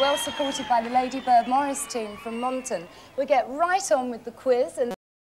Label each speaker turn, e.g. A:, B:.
A: well supported by the Lady Bird Morris team from Monton. We get right on with the quiz and